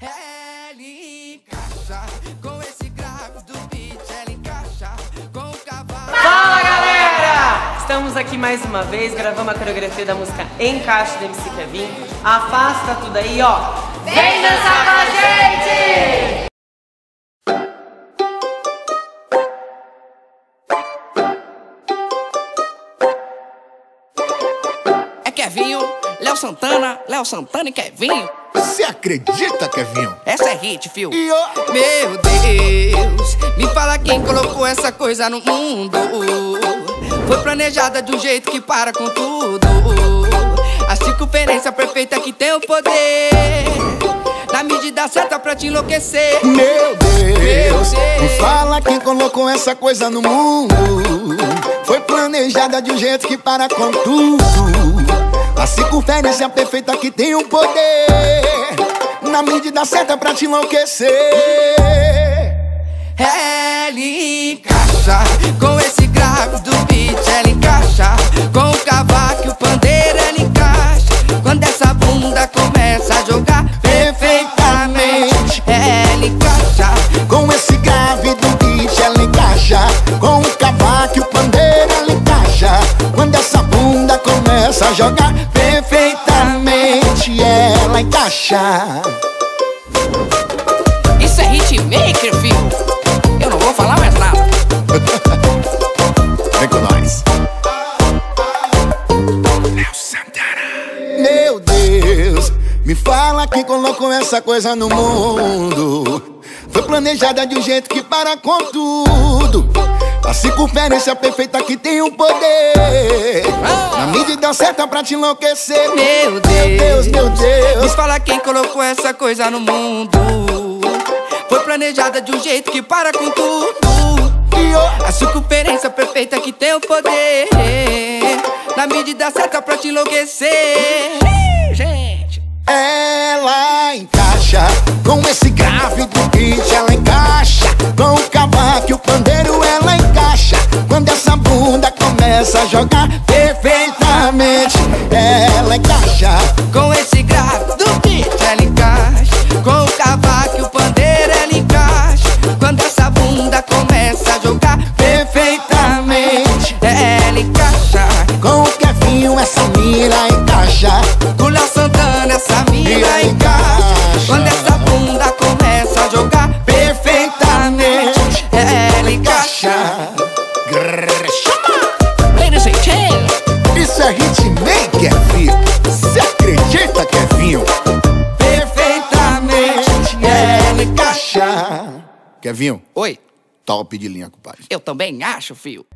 Ela encaixa com esse grave do beat, ela encaixa com o cavalo. Fala galera! Estamos aqui mais uma vez, gravando a coreografia da música Encaixe do MC Kevin. Afasta tudo aí, ó. Vem dançar com a gente! Kevinho, Léo Santana, Léo Santana e Kevinho. Você acredita, Kevinho? Essa é hit, fio. E ó, Meu Deus, me fala quem colocou essa coisa no mundo. Foi planejada de um jeito que para com tudo. A circunferência perfeita que tem o poder. Na medida certa pra te enlouquecer. meu Deus, Deus. me fala quem colocou essa coisa no mundo. Foi planejada de um jeito que para com tudo. A circunferência perfeita que tem o poder. Na medida certa pra te enlouquecer. Ela encaixa com esse grave do beat, ela encaixa com o cavaco e o pandeiro, ela encaixa. Quando essa bunda começa a jogar perfeitamente, ela encaixa. Com esse grave do beat ela encaixa Com o cavaco e o pandeiro ela encaixa Quando essa bunda começa a jogar Isso é hitmaker, filho. Eu não vou falar mais nada. Vem com nós. Meu Deus, me fala quem colocou essa coisa no mundo. Foi planejada de um jeito que para com tudo A circunferência perfeita que tem o poder. Na medida certa pra te enlouquecer. Meu Deus, Deus, meu Deus. Me fala quem colocou essa coisa no mundo. Foi planejada de um jeito que para com tudo. A circunferência perfeita que tem o poder. Na medida certa pra te enlouquecer. Gente Ela encaixa com esse começa Encaixa. Kevinho, Oi, top de linha, compadre. eu também acho, fio